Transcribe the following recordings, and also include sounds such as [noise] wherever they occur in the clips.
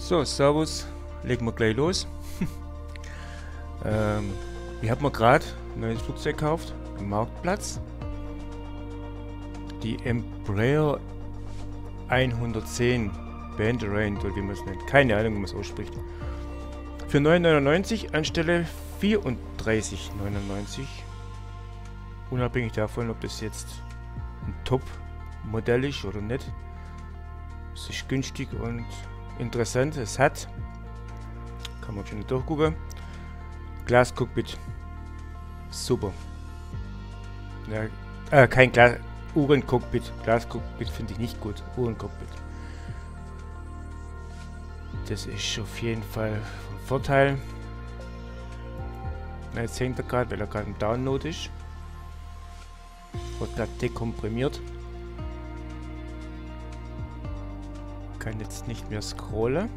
So, Servus. Legen wir gleich los. [laughs] ähm, ich habe mir gerade ein neues Flugzeug gekauft am Marktplatz. Die Embraer 110 Banderain, oder wie man es nennt. Keine Ahnung, wie man es ausspricht. Für 9,99 anstelle 34,99. Unabhängig davon, ob das jetzt ein Top-Modell ist oder nicht. Es ist günstig und interessant. Es hat, kann man schon durchgucken, Glas-Cockpit. Super. Ja, äh, kein Glas, Uhren-Cockpit. Glas-Cockpit finde ich nicht gut. Uhren-Cockpit. Das ist auf jeden Fall von Vorteil. Jetzt hängt er gerade, weil er gerade im Download ist. Wird gerade dekomprimiert. Kann jetzt nicht mehr scrollen.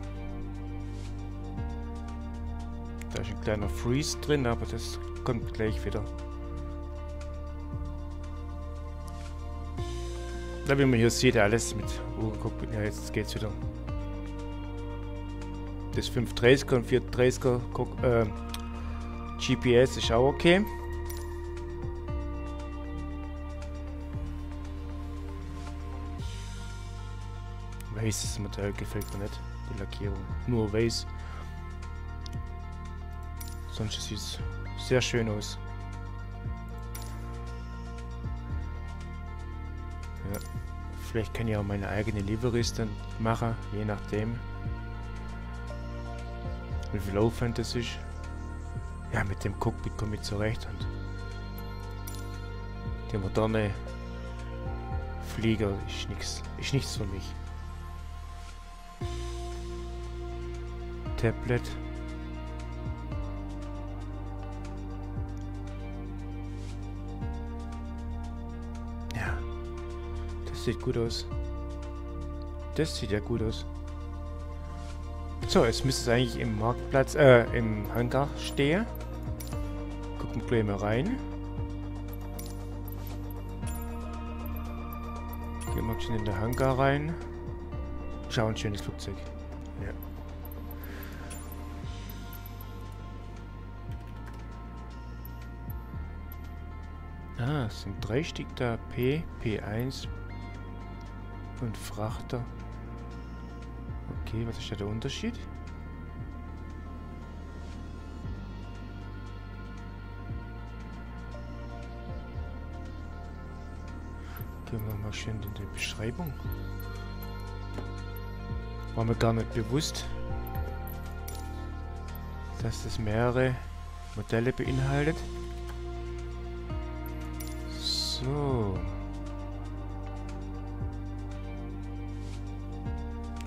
Da ist ein kleiner Freeze drin, aber das kommt gleich wieder. Da wie man hier sieht, alles mit Uhrcockpit. Ja, jetzt geht's wieder. Das 530er und 430er äh, GPS ist auch okay. Weißes Metall gefällt mir nicht, die Lackierung. Nur weiß. Sonst sieht es sehr schön aus. Ja. Vielleicht kann ich auch meine eigene Liveries dann machen, je nachdem. Wie viel Aufwand das ist. Ja, mit dem Cockpit komme ich zurecht und der moderne Flieger ist nichts ist nichts für mich. Tablet. Ja, das sieht gut aus. Das sieht ja gut aus. So, jetzt müsste es eigentlich im Marktplatz, äh, im Hangar stehen. Gucken gleich mal rein. Gehen wir schon in den Hangar rein. Schau, ein schönes Flugzeug. Ja. Sind drei Stück da. P, P1 und Frachter. Okay, was ist da der Unterschied? Gehen wir mal schön in die Beschreibung. War mir gar nicht bewusst, dass das mehrere Modelle beinhaltet. So.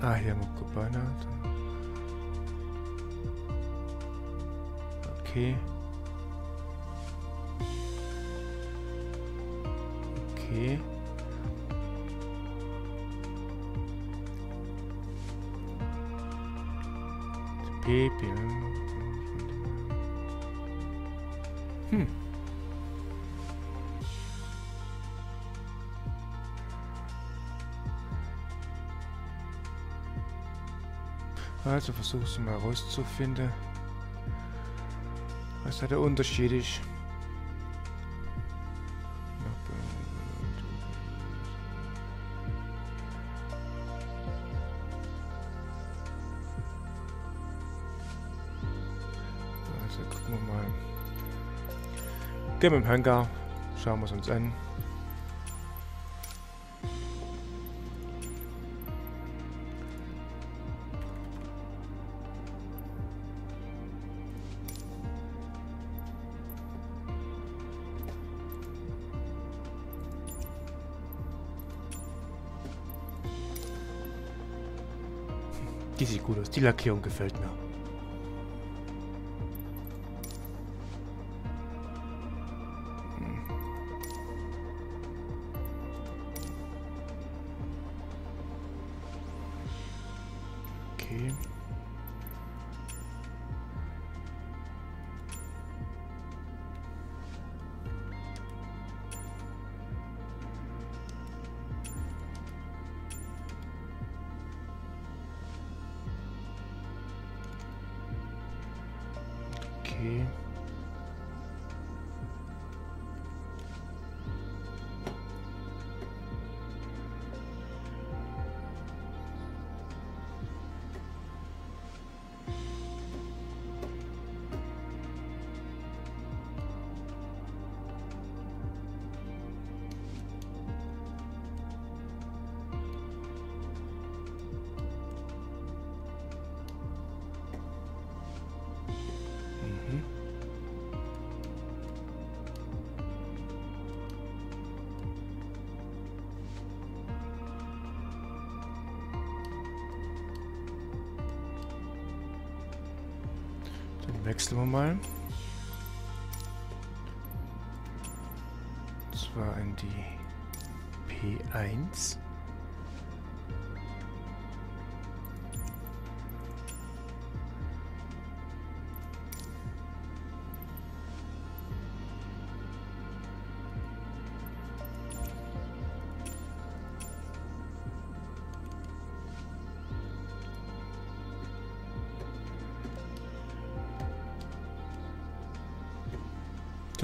Ah, hier haben wir Kubana. Okay. Okay. Also versuchst du mal rauszufinden, was da der Unterschied ist. Also gucken wir mal. Gehen wir im Hangar, schauen wir es uns an. Sieht gut aus. Die Lackierung gefällt mir.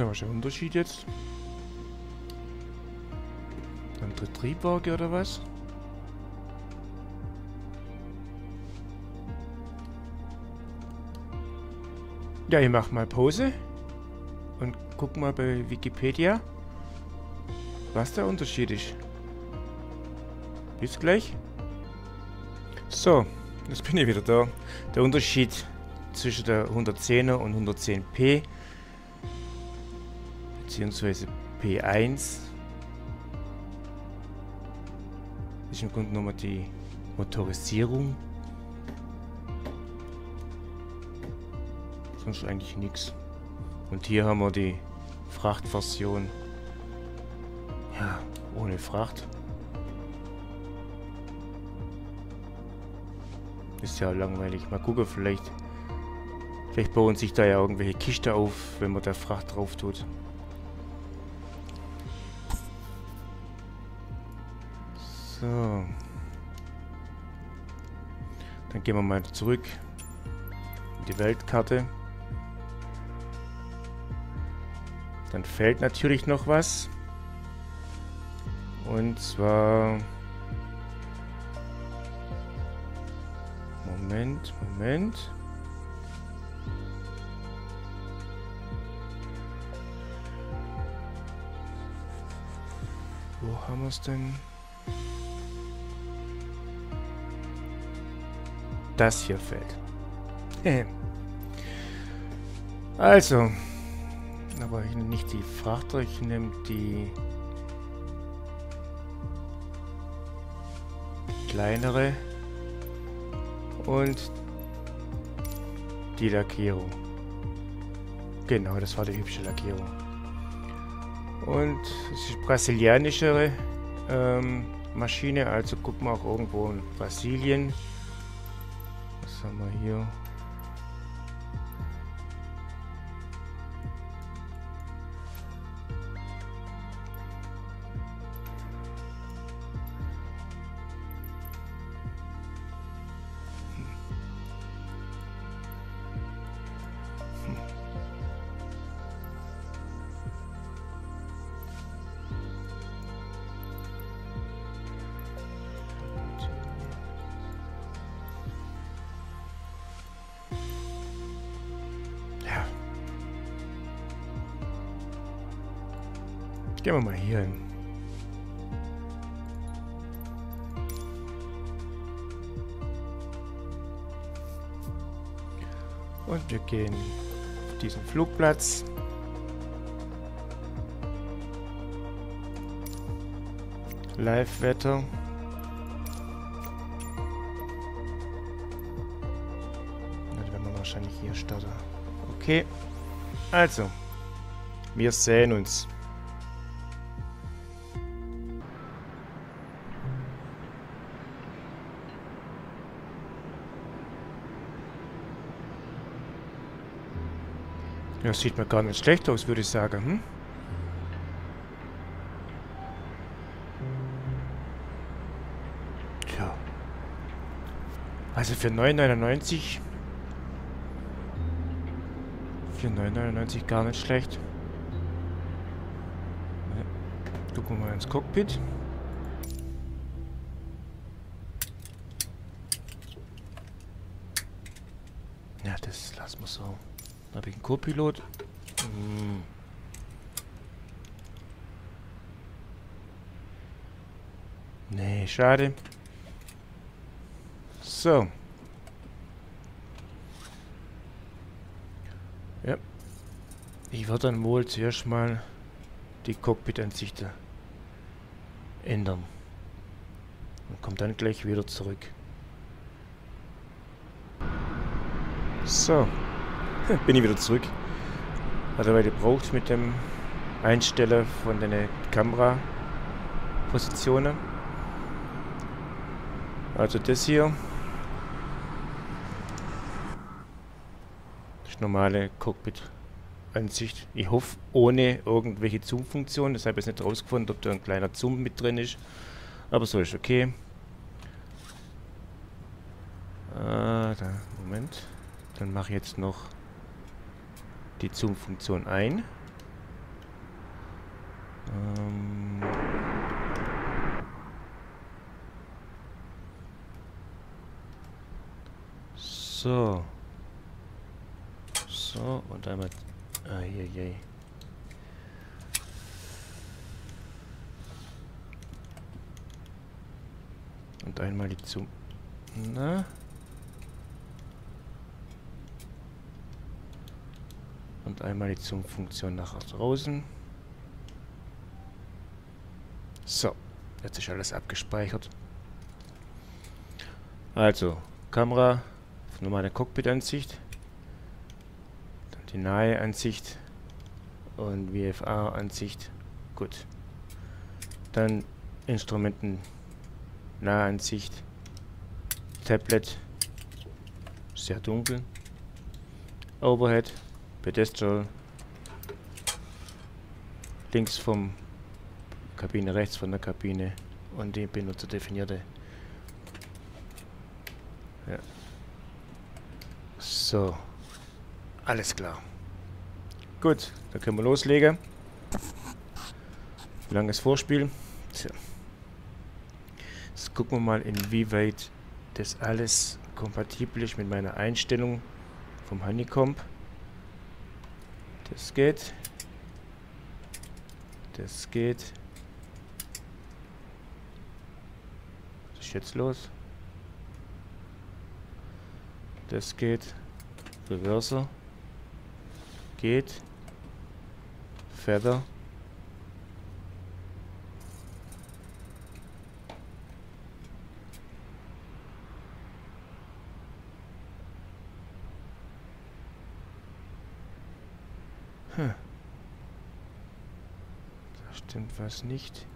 Da was der Unterschied jetzt? Andere Triebwerke oder was? Ja, ich mach mal Pause und guck mal bei Wikipedia, was der Unterschied ist. Bis gleich. So, jetzt bin ich wieder da. Der Unterschied zwischen der 110er und 110p beziehungsweise P1 ist im Grunde genommen die Motorisierung. Sonst eigentlich nichts. Und hier haben wir die Frachtversion. Ja, ohne Fracht. Ist ja langweilig. Mal gucken, vielleicht. Vielleicht bauen sich da ja irgendwelche Kisten auf, wenn man da Fracht drauf tut. Dann gehen wir mal zurück in die Weltkarte. Dann fällt natürlich noch was. Und zwar... Moment, Moment. Wo haben wir es denn? Das hier fällt. also, aber ich nehme nicht die Frachter, ich nehme die kleinere und die Lackierung. Genau, das war die hübsche Lackierung. Und es ist brasilianische ähm, Maschine, also gucken wir auch irgendwo in Brasilien. Was haben wir gehen auf diesen Flugplatz. Live-Wetter. Dann werden wir wahrscheinlich hier starten. Okay. Also. Wir sehen uns. Ja, sieht mir gar nicht schlecht aus, würde ich sagen. Hm? Tja. Also für 9,99 Für 9,99 gar nicht schlecht. Gucken wir mal ins Cockpit. Habe ich einen Co-Pilot. Hm. Nee, schade. So. Ja. Ich werde dann wohl zuerst mal die Cockpit-Ansicht ändern. Und komme dann gleich wieder zurück. So. [laughs] Bin ich wieder zurück. Hat eine Weile gebraucht mit dem Einstellen von den Kamerapositionen. Also das hier. Das ist normale Cockpit-Ansicht. Ich hoffe, ohne irgendwelche Zoom-Funktionen. Ich jetzt nicht rausgefunden, ob da ein kleiner Zoom mit drin ist. Aber so ist okay. Ah, da, Moment. Dann mache ich jetzt noch die Zoom-Funktion ein. Ähm So. So, und einmal... Ah, hier, hier. Und einmal die Zoom... Na? Und einmal die Zoom-Funktion nach draußen. So, jetzt ist alles abgespeichert. Also, Kamera normale Cockpit-Ansicht, dann die nahe Ansicht und VFA-Ansicht. Gut. Dann Instrumenten nahe Ansicht, Tablet, sehr dunkel, Overhead, Pedestal, links vom Kabine, rechts von der Kabine und die benutzerdefinierte. Ja. So. Alles klar. Gut, dann können wir loslegen. Langes Vorspiel. Tja. Jetzt gucken wir mal, inwieweit das alles kompatibel ist mit meiner Einstellung vom Honeycomb. Das geht. Das geht. Was ist jetzt los? Das geht. Reverser. Geht. Feather. Hm. Da stimmt was nicht.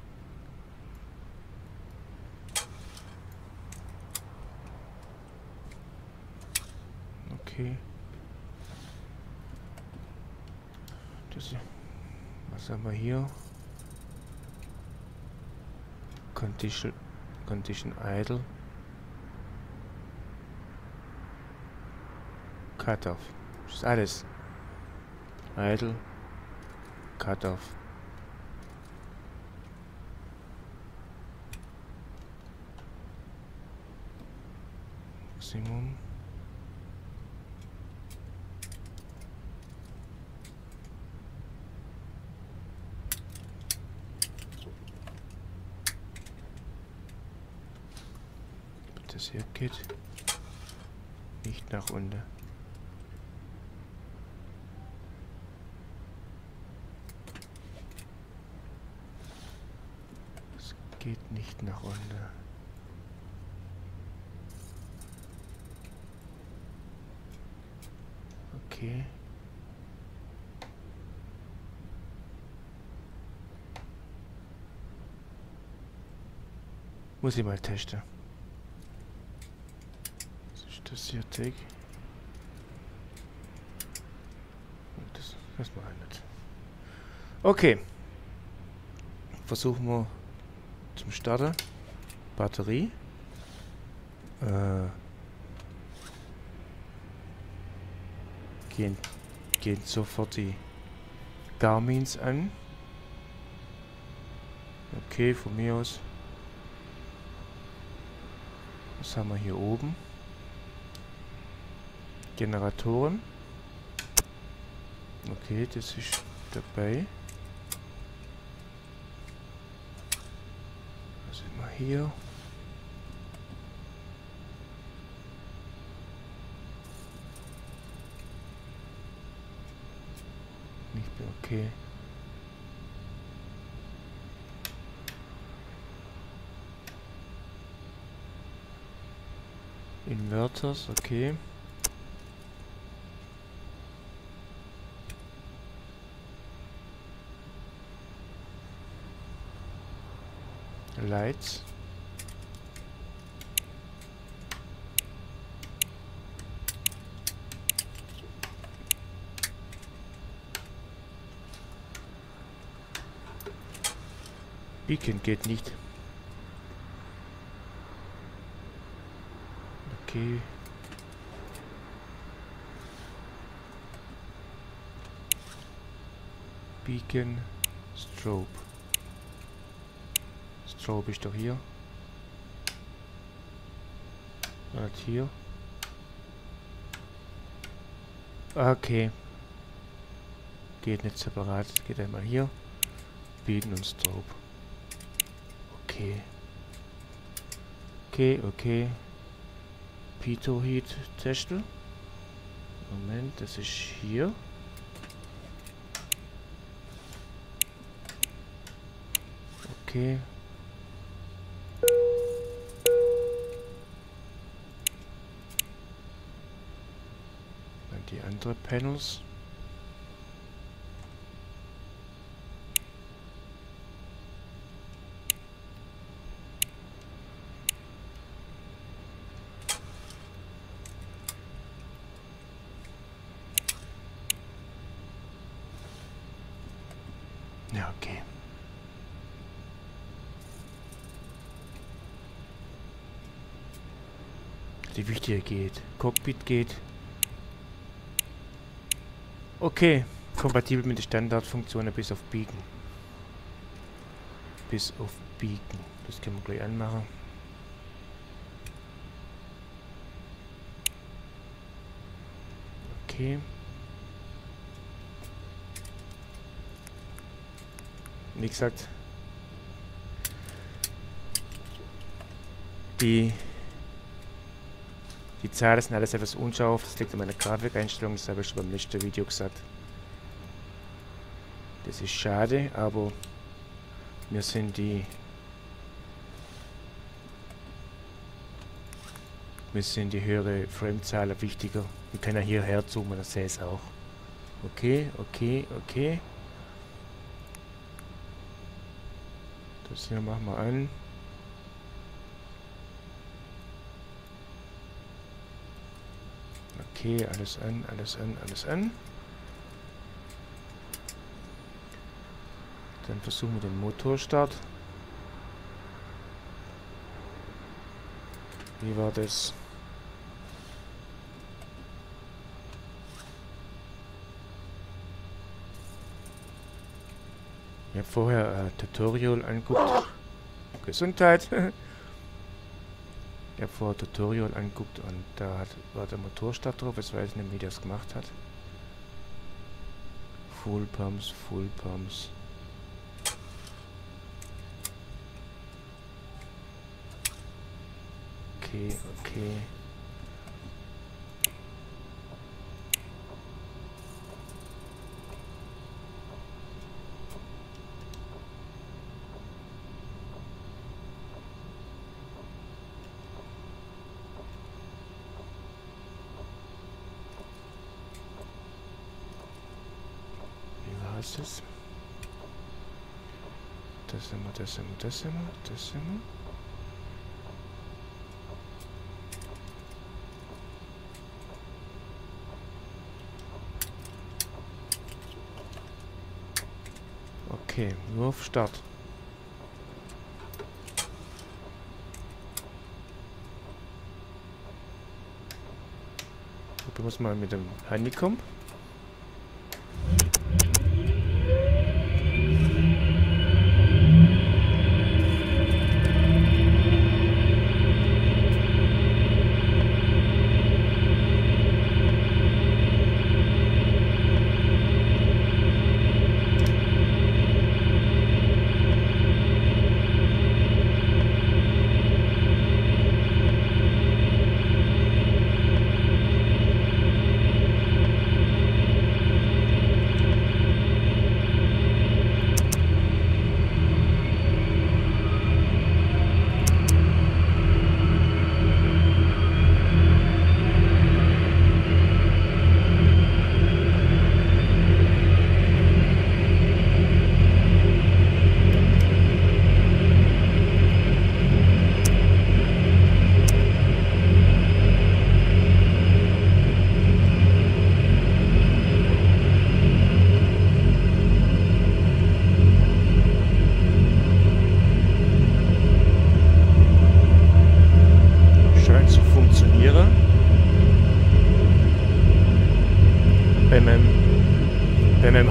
Okay. Das, was haben wir hier? Condition, Condition Idle. Cutoff. Das ist alles. Idle. Cutoff. Maximum. das hier geht. Nicht nach unten. Es geht nicht nach unten. Okay. Muss ich mal testen das hier take. Das, das mache ich nicht. Okay. Versuchen wir zum Starter. Batterie. Äh, gehen, gehen sofort die Garmins an. Okay, von mir aus. Was haben wir hier oben? Generatoren. Okay, das ist dabei. Was sind wir hier? Nicht mehr okay. Inverters, okay. Lights. Beacon geht nicht. Okay. Beacon Strobe. Strobe ist doch hier. Und hier. Okay. Geht nicht separat. Geht einmal hier. Beacon und Strobe. Okay. Okay, okay. Pito Heat Testel. Moment, das ist hier. Okay. Die andere Panels. Ja, okay. Wichtige geht. Cockpit geht. Okay. Kompatibel mit den Standardfunktionen bis auf Biegen. Bis auf Biegen. Das können wir gleich anmachen. Okay. wie gesagt, die, die Zahlen sind alles etwas unscharf. Das liegt an meiner Grafikeinstellung, das habe ich schon beim letzten Video gesagt. Das ist schade, aber mir sind die mir sind die höhere Framezahlen wichtiger. Wir können ja hierher zoomen, das sehe ich auch. Okay, okay, okay. Das hier machen wir an. Okay, alles an, alles an, alles an. Dann versuchen wir den Motorstart. Wie war das? Ich habe vorher ein äh, Tutorial angeguckt. [laughs] Gesundheit. [laughs] ich ein Tutorial angeguckt und da hat, war der Motorstart drauf. Jetzt weiß ich nicht, wie das gemacht hat. Full Pumps, Full Pumps. Okay, okay. ist das? Das wir, das wir, das wir, das wir. Okay, nur auf Start. Wir es mal mit dem Honeycomb.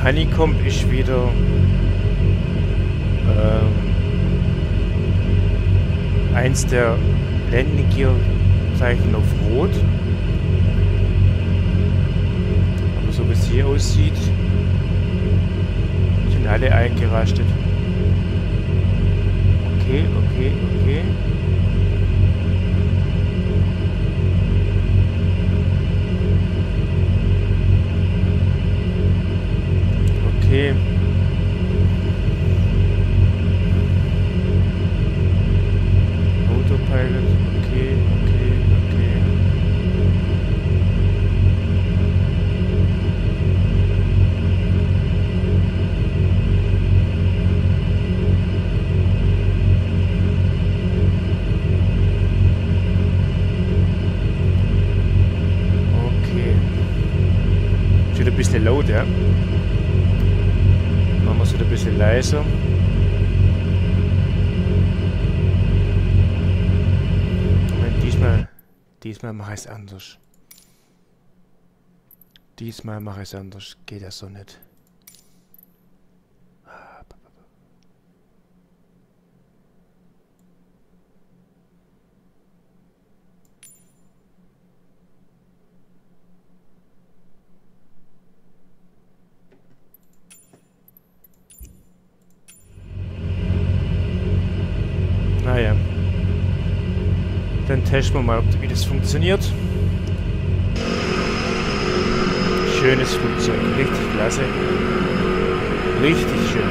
Honeycomb ist wieder ähm, eins der Landing-Gear-Zeichen auf Rot. Aber so wie es hier aussieht, sind alle eingerastet. Okay, okay, okay. Okay. Diesmal mache ich es anders. Diesmal mache ich es anders. Geht das so nicht. Naja. Dann testen wir mal, ob, wie das funktioniert. Schönes Flugzeug. Richtig klasse. Richtig schön.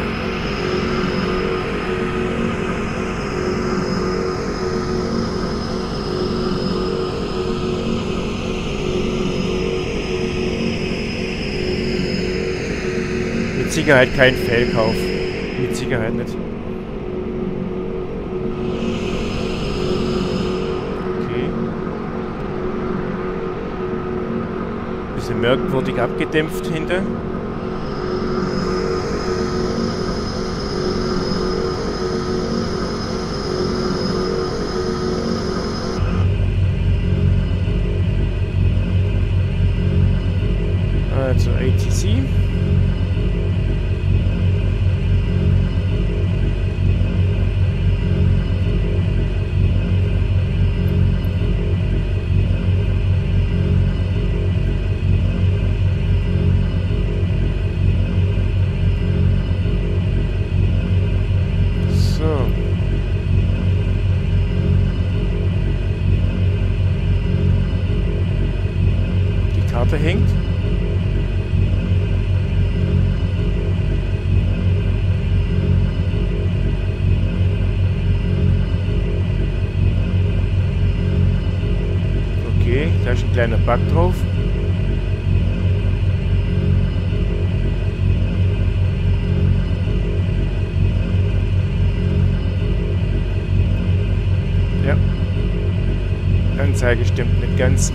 Mit Sicherheit kein Fehlkauf. Mit Sicherheit nicht. Merkwürdig abgedämpft hinter. Ganz.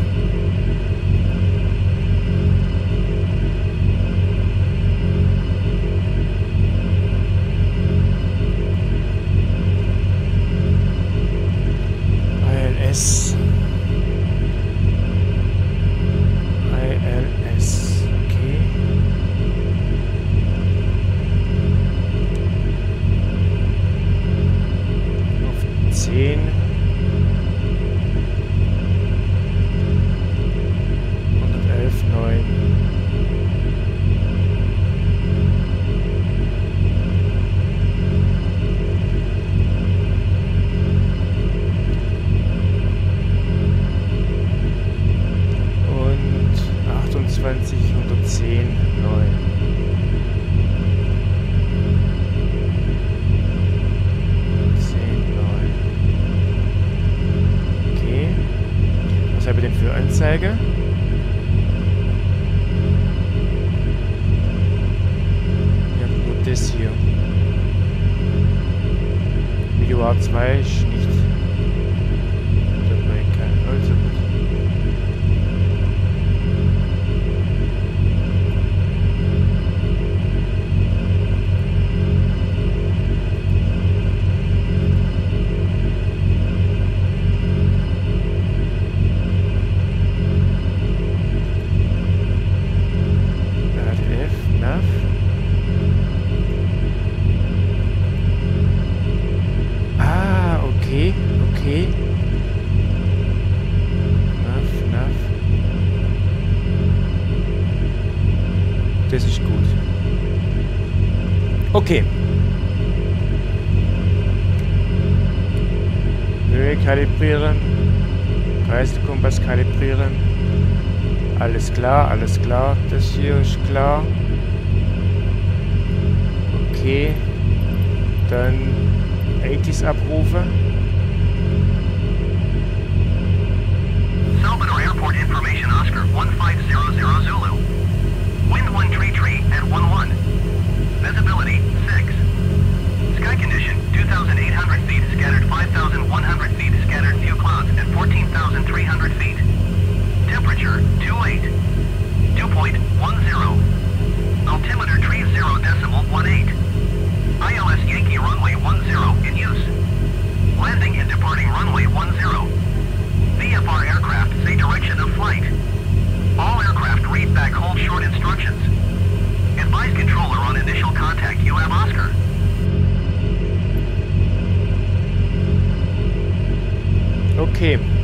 Alles klar, alles klar. Das hier ist klar. Okay. Dann 80s abrufe. Salvador Airport Information Oscar 1500 Zulu. Wind 1 tree tree at 11. Visibility 6. Sky condition 2,800 feet scattered 5,100 feet scattered few clouds at 14,300 feet. Temperature 28. Dew point 10. Altimeter tree 0 decimal 18. ILS Yankee runway 10 in use. Landing and departing runway 10. VFR aircraft say direction of flight. All aircraft read back hold short instructions. Advise controller on initial contact. You have Oscar. Okay.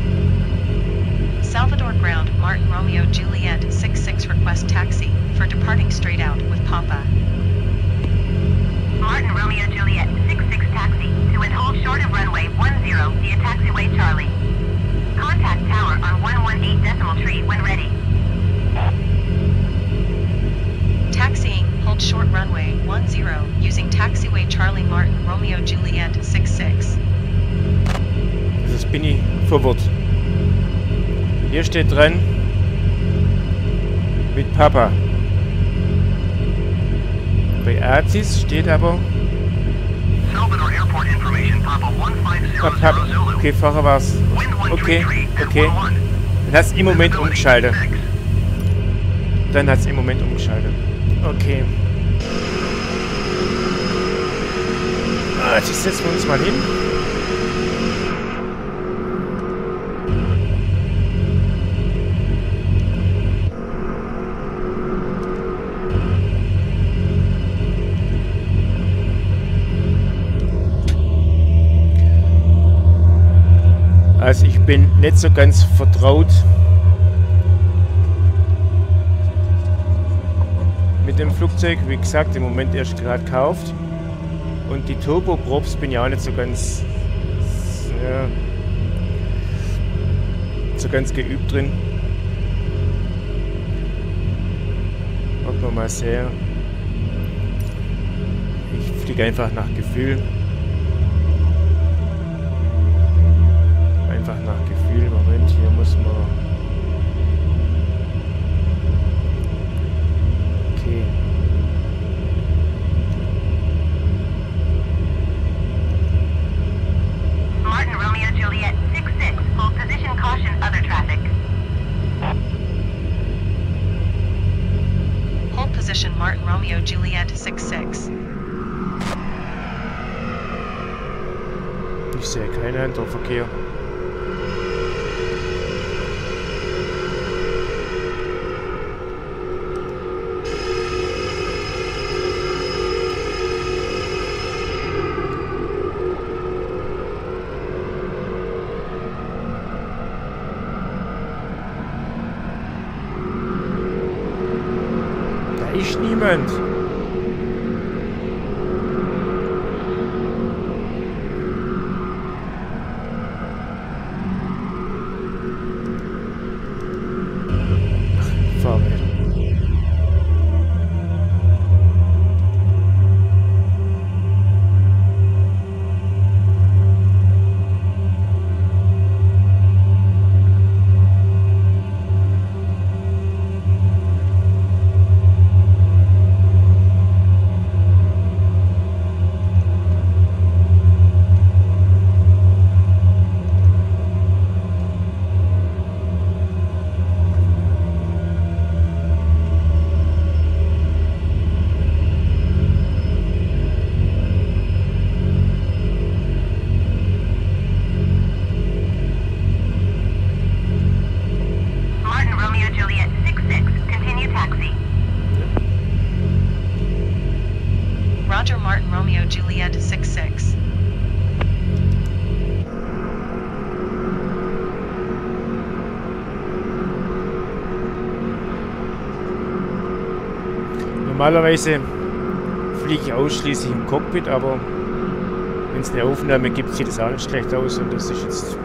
Salvador Ground, Martin Romeo Juliet 66 request taxi for departing straight out with Papa. Martin Romeo Juliet, 66 taxi, to and hold short of runway 10 via taxiway Charlie. Contact tower on 118 decimal tree when ready. Taxiing, hold short runway 10 using taxiway Charlie Martin Romeo Juliet 66. Jetzt bin ich verwirrt. Hier steht dran. Mit Papa. Bei Azis steht aber. Papa Papa. 1500 Zulu. Okay, vorher war's. Wind 1 Okay, okay. 11. Dann hat's im Moment umgeschaltet. 6. Dann hat's im Moment umgeschaltet. Okay. Ah, jetzt setzen wir uns mal hin. Also ich bin nicht so ganz vertraut mit dem Flugzeug. Wie gesagt, im Moment erst gerade gekauft. Und die Turboprops bin ja auch nicht so ganz ja, so ganz geübt drin. Ob wir mal sehen. Ich fliege einfach nach Gefühl. Einfach nach Gefühl. Moment, hier muss man. Da Normalerweise fliege ich ausschließlich im Cockpit, aber wenn es eine Aufnahme gibt, sieht es auch nicht schlecht aus und das ist jetzt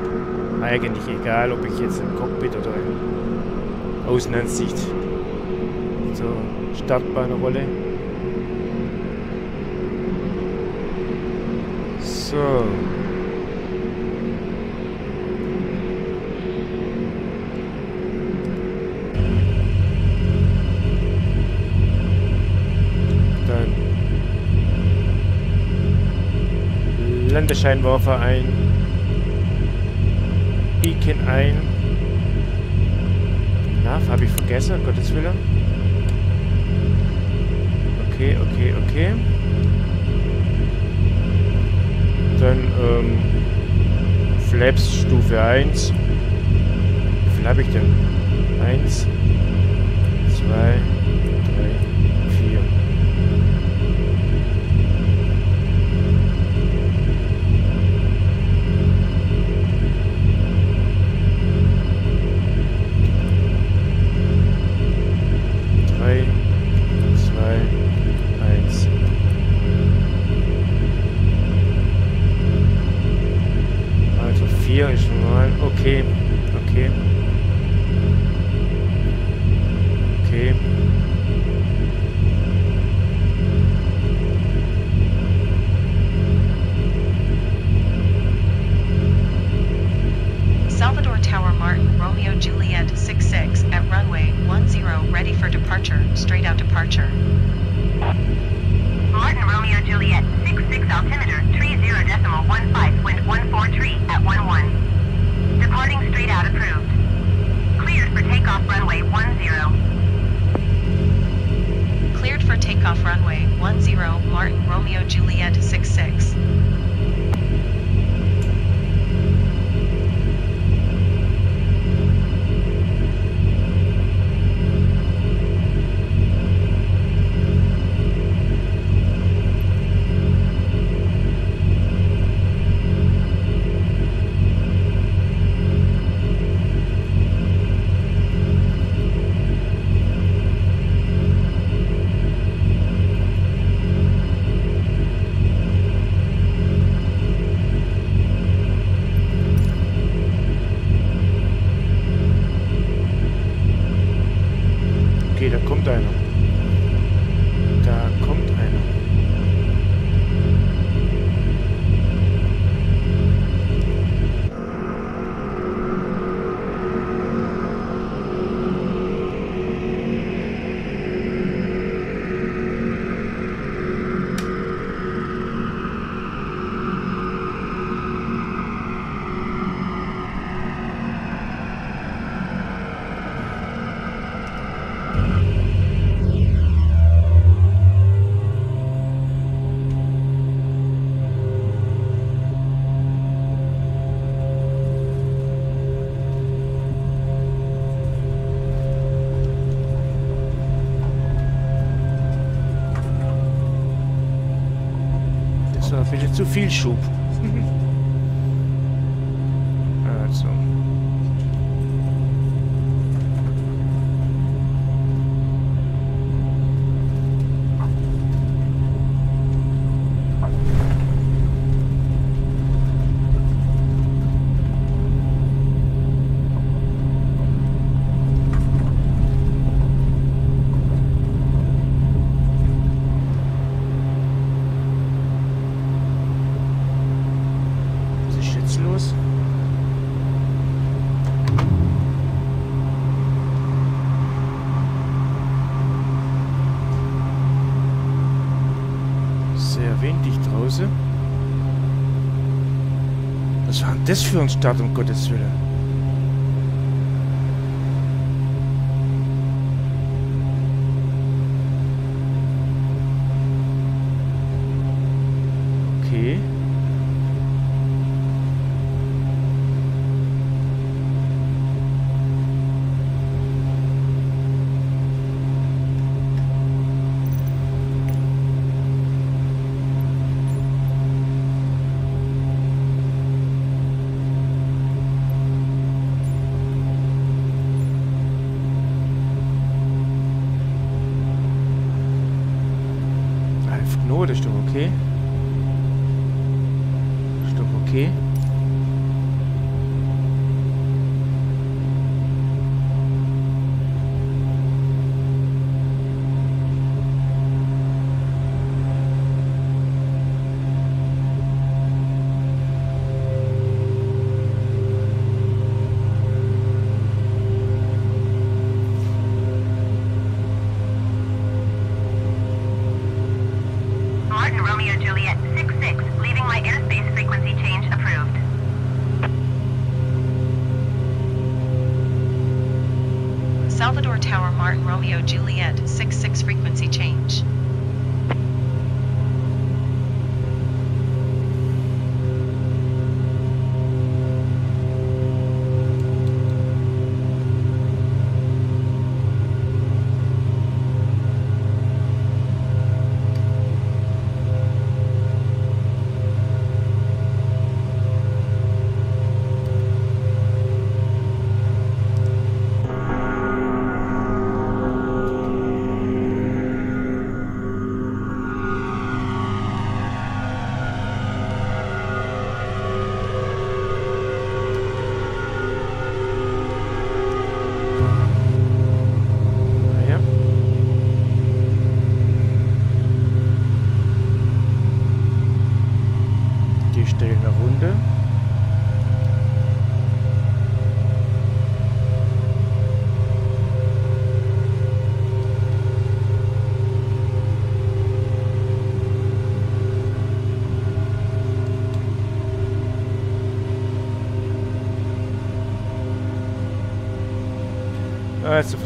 eigentlich egal, ob ich jetzt im Cockpit oder in Außenansicht zur Startbahn rolle. So. Landescheinwerfer ein. Beacon ein. Nav habe ich vergessen, Gottes Willen. Okay, okay, okay. Dann ähm, Flaps Stufe 1. Wie viel habe ich denn? 1, 2, show Start, um Gottes Willen? Salvador Tower Martin Romeo Juliet 66 frequency change.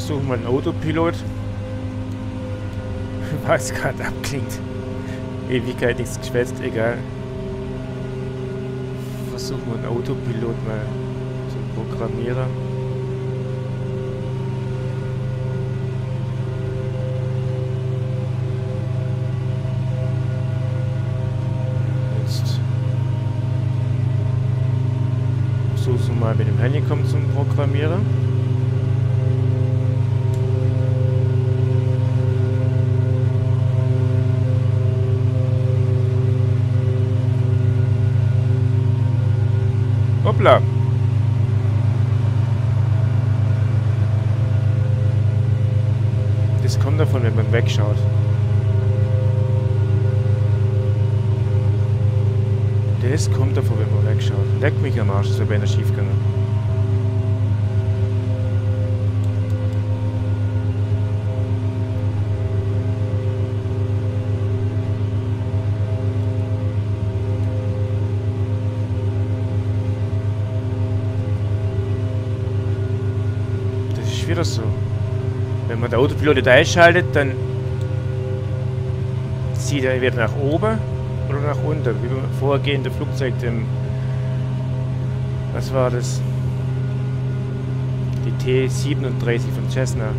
Versuchen wir einen Autopilot. [laughs] Was gerade abklingt. Ewigkeit nichts geschwätzt, egal. Versuchen wir einen Autopilot mal zu programmieren. Davon, wenn man wegschaut. Das kommt davon, wenn man wegschaut. Leck mich am Arsch, das wäre beinahe schief gegangen. Autopilot einschaltet, dann zieht er entweder nach oben oder nach unten, wie beim vorgehenden Flugzeug, dem. Was war das? Die T-37 von Cessna.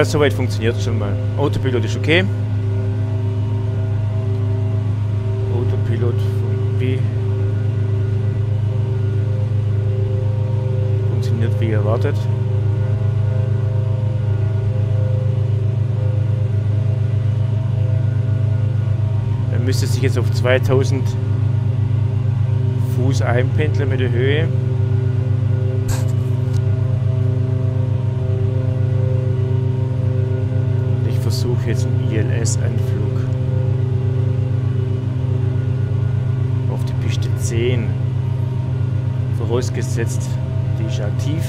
Also soweit funktioniert es schon mal. Autopilot ist okay. Autopilot von funktioniert wie erwartet. Er müsste sich jetzt auf 2000 Fuß einpendeln mit der Höhe. Jetzt einen ILS-Anflug auf die Piste 10. Vorausgesetzt, die ist aktiv.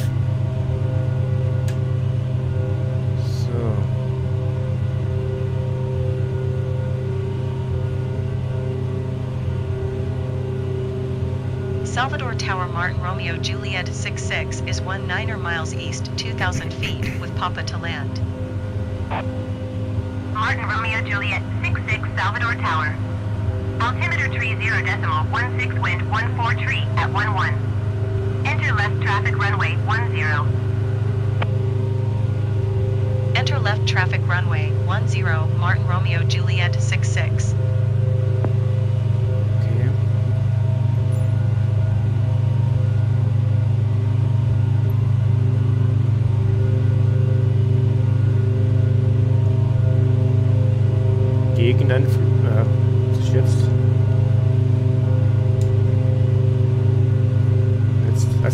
Salvador Tower Martin Romeo Juliet 66 is 1 niner miles east, 2,000 feet, with Papa to land. Martin Romeo Juliet 66 Salvador Tower. Altimeter tree 0 decimal 16 wind 14 tree at 11. Enter left traffic runway 10. Enter left traffic runway 10 Martin Romeo Juliet 66. Okay.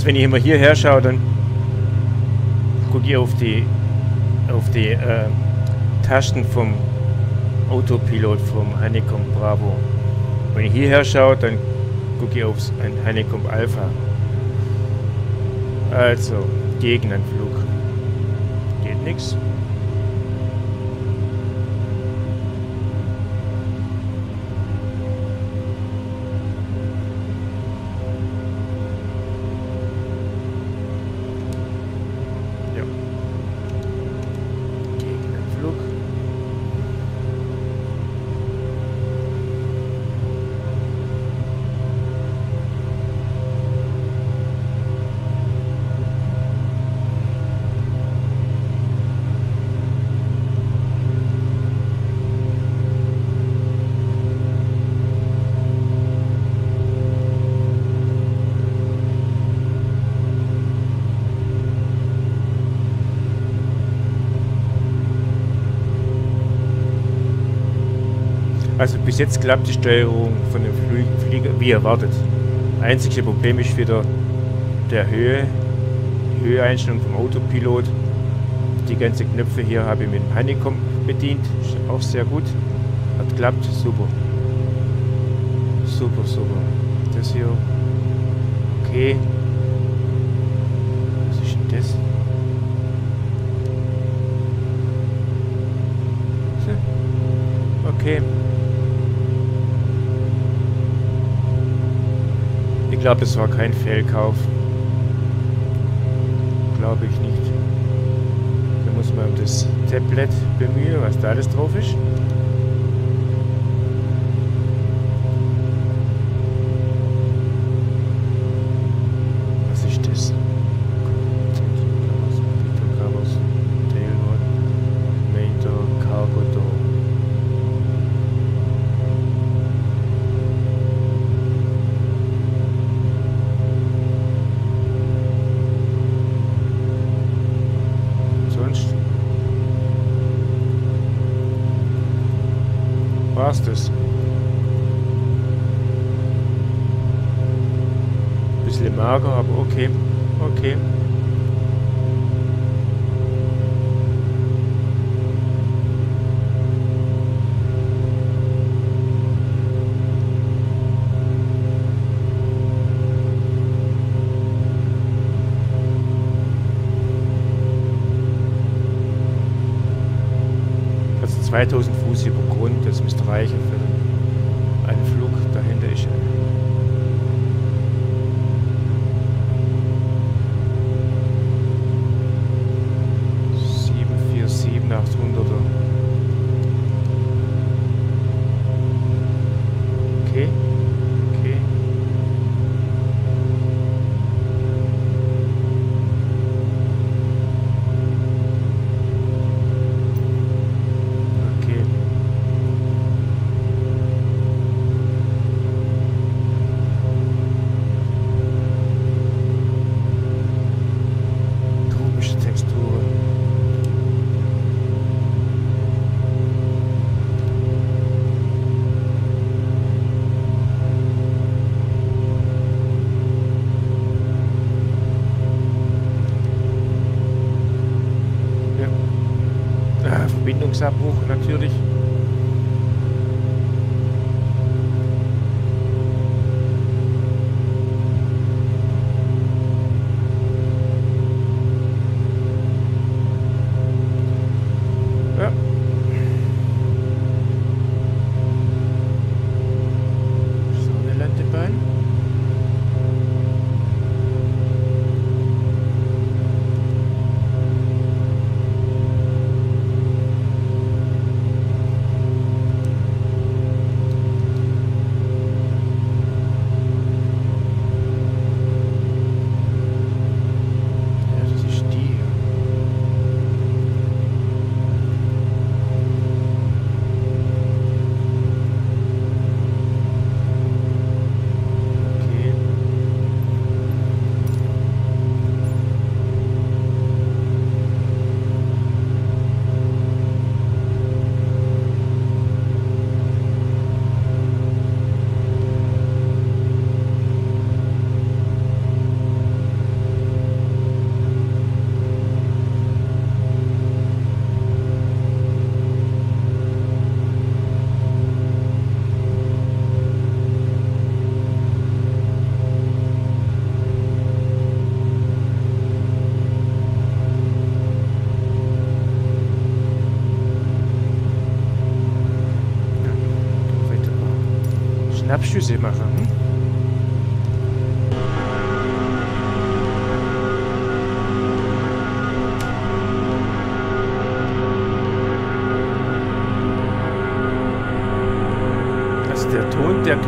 Wenn ich immer hierher schaue, dann gucke ich auf die auf die äh, Tasten vom Autopilot vom Honeycomb Bravo. Wenn ich hierher schaue, dann gucke ich aufs Honeycomb Alpha. Also, Gegenanflug. Geht nichts. Bis jetzt klappt die Steuerung von dem Flü Flieger wie erwartet. Einzige Problem ist wieder der Höhe, die Höheeinstellung vom Autopilot. Die ganzen Knöpfe hier habe ich mit dem Honeycomb bedient. Ist auch sehr gut. Hat klappt. Super. Super, super. Das hier. Okay. Was ist denn das? So. Okay. Glaube, es war kein Fehlkauf. Glaube ich nicht. Da muss man um das Tablet bemühen, was da alles drauf ist. ஆகும்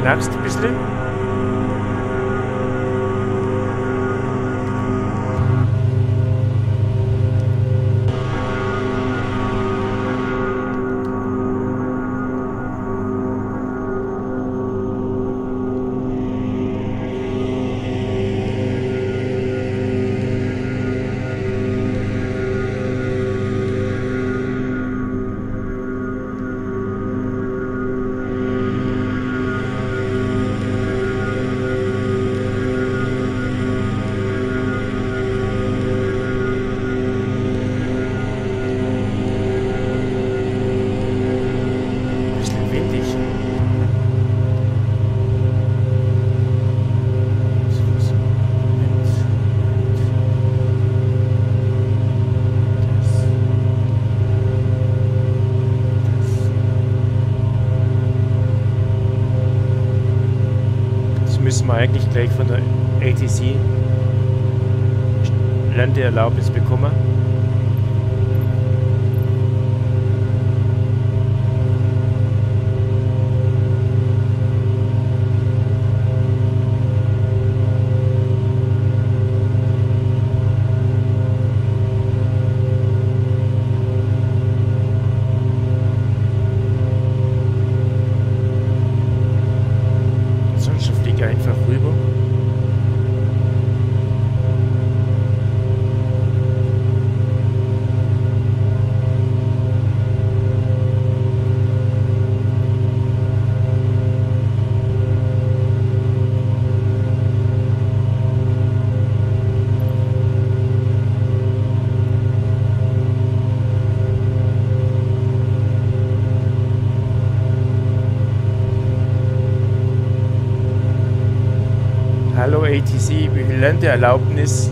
next. Landeerlaubnis bekommen. Sonst ATC,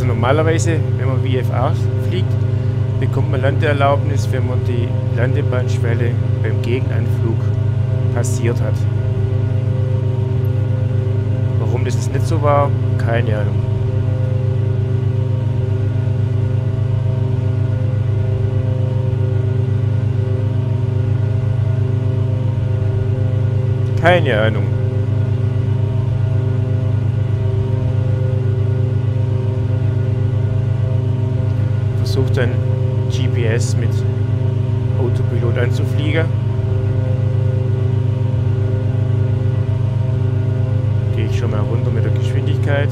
Also normalerweise, wenn man VFA fliegt, bekommt man Landeerlaubnis, wenn man die Landebahnschwelle beim Gegenanflug passiert hat. Warum das nicht so war, keine Ahnung. Keine Ahnung. versucht dann GPS mit Autopilot einzufliegen. Gehe ich schon mal runter mit der Geschwindigkeit.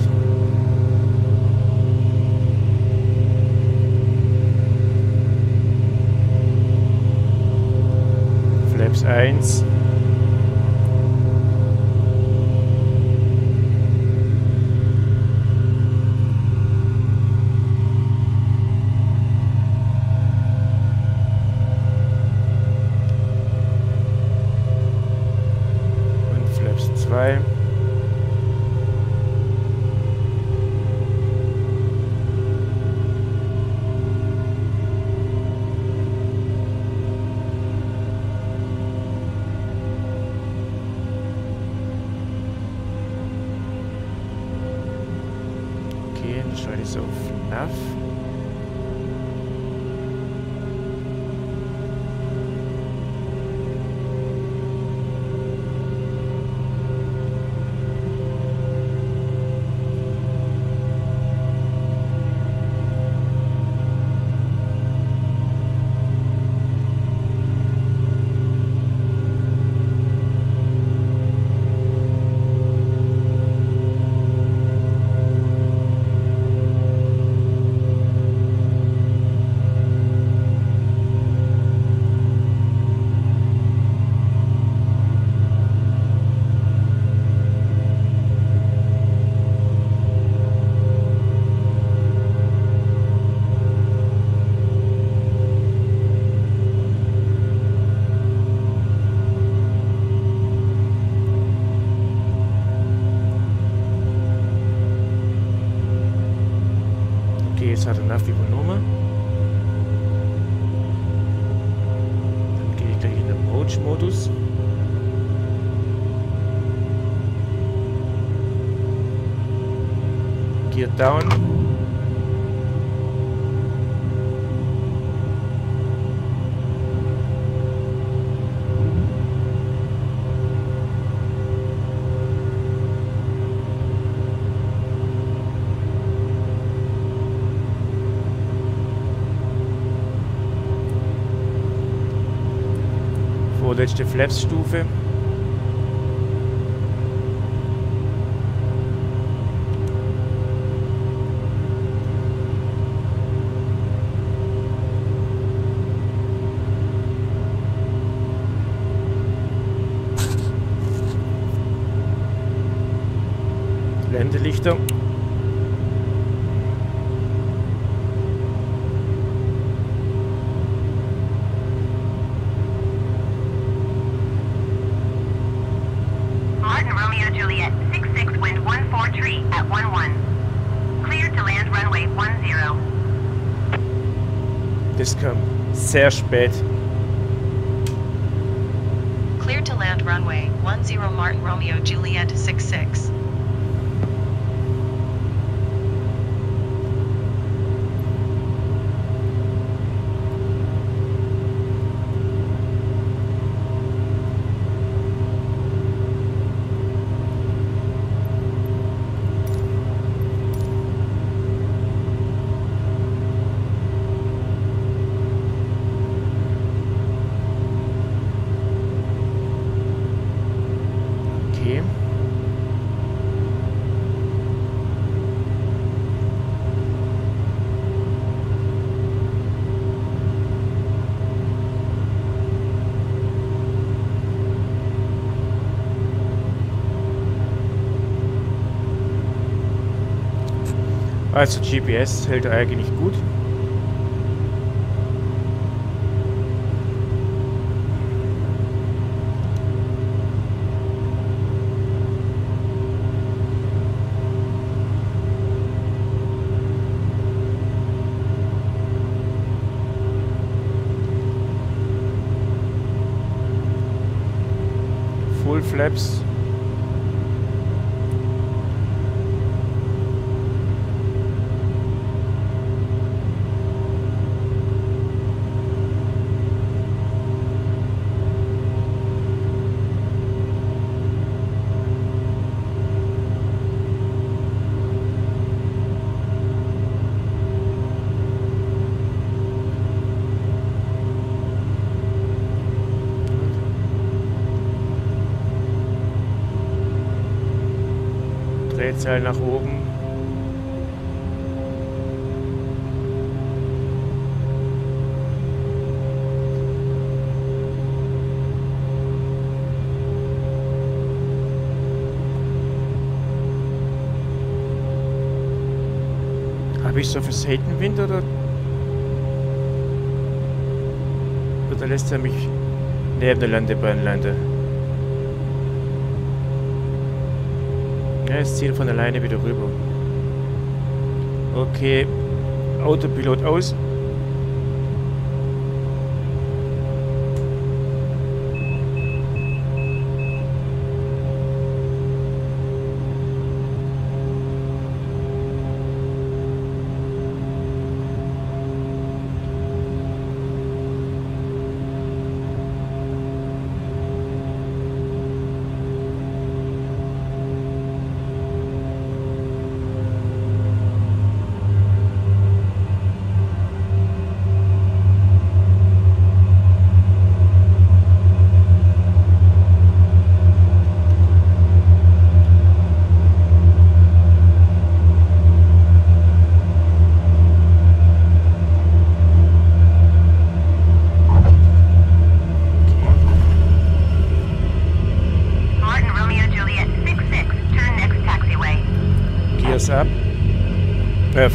down. Vorletzte Flaps-Stufe. bit. Also GPS hält eigentlich nicht gut. Full Flaps Drehzahl nach oben. Habe ich so viel Seitenwind oder oder lässt er mich neben der Landebahn landen? Ja, es zieht von alleine wieder rüber. Okay, Autopilot aus.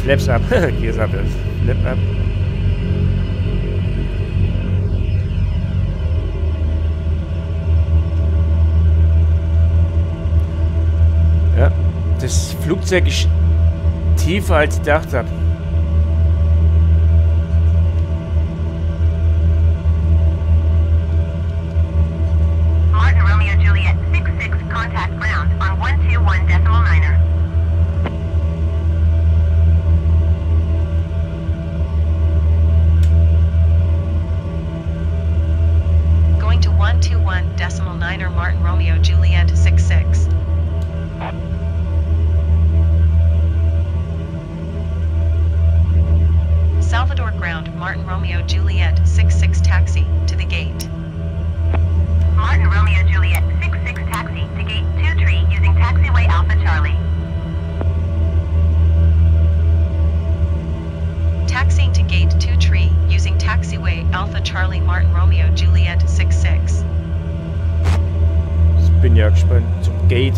Flaps up. äh, Flap up. Ja, das Flugzeug ist tiefer als ich gedacht habe. Okay.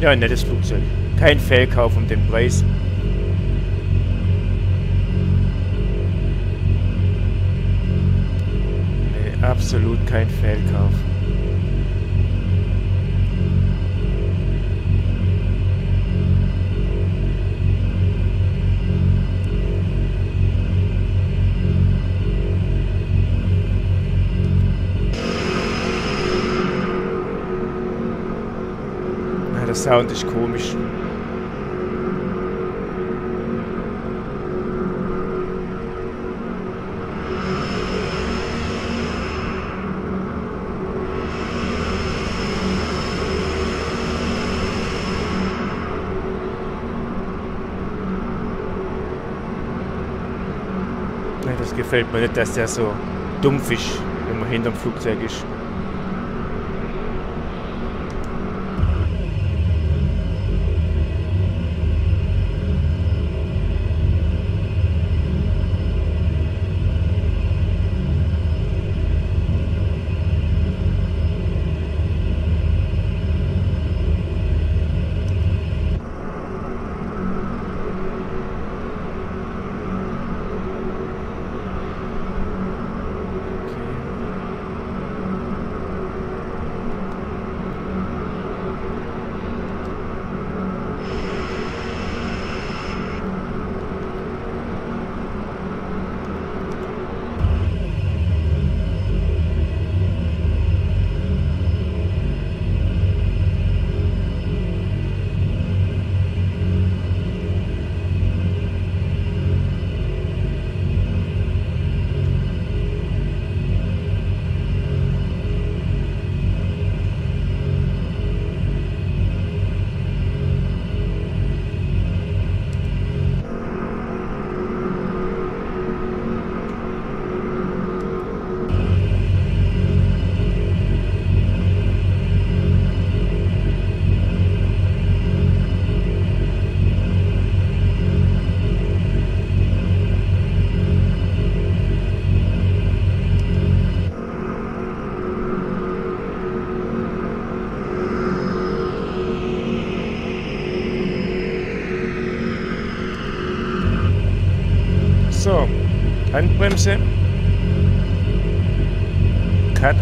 Ja, ein nettes Flugzeug. Kein Fehlkauf um den Preis. Absolut kein Fehlkauf. Der Sound ist komisch. Gefällt mir nicht, dass der so dumpf ist, wenn man hinterm Flugzeug ist. Handbremse. Cut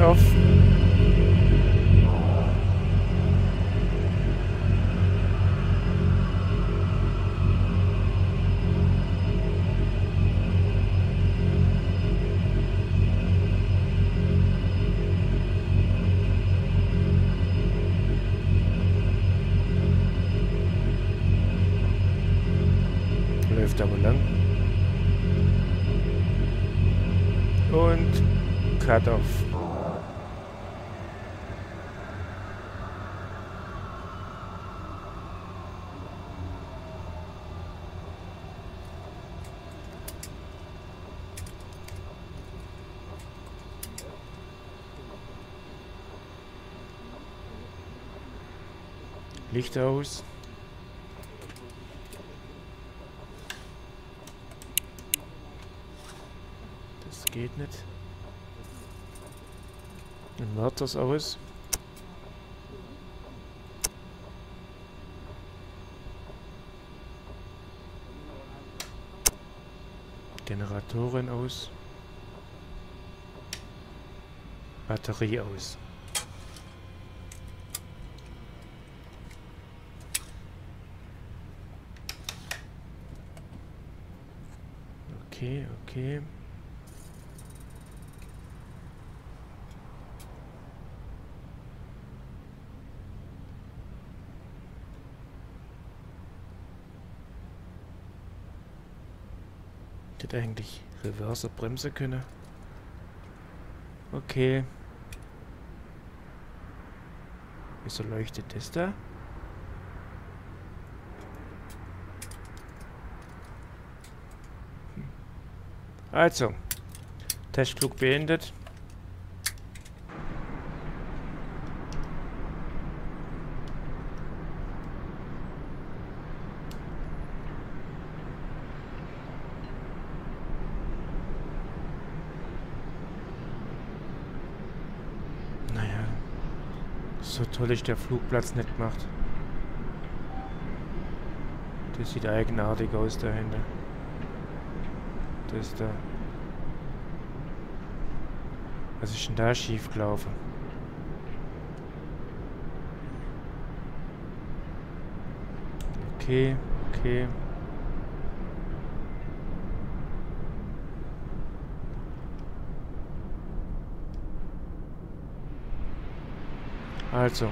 Licht aus. Das geht nicht. Inverters aus. Generatoren aus. Batterie aus. Okay. Ich hätte eigentlich Reverse bremsen können. Okay. Wieso leuchtet das da? Also, Testflug beendet. Naja, so toll ist der Flugplatz nicht gemacht. Das sieht eigenartig aus dahinter. Das da. Was ist denn da schief gelaufen? Okay, okay. Also.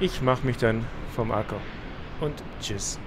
Ich mache mich dann vom Acker. Und tschüss.